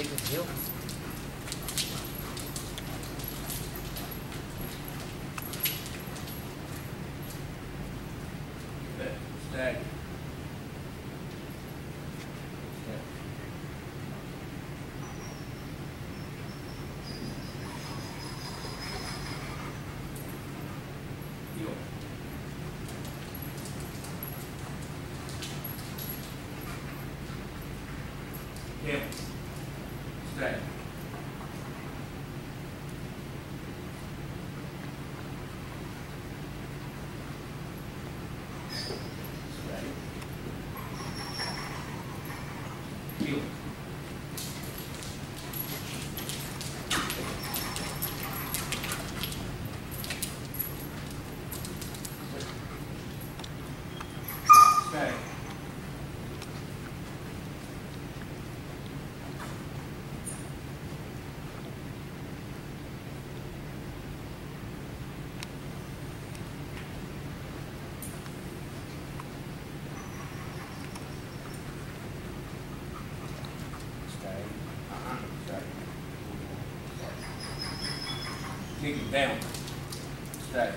Stay. Stay. Heel. Hip. Stay. Stay. Heel. Stay. Stay. Uh-huh. Stay. It down. Stay.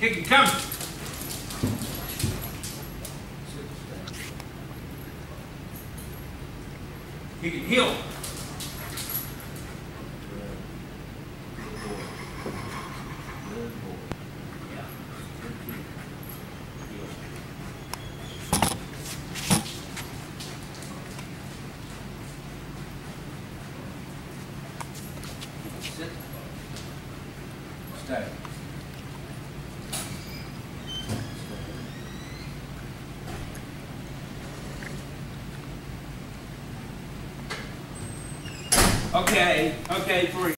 Keagan come. Keagan heel. Stay. Okay, okay, for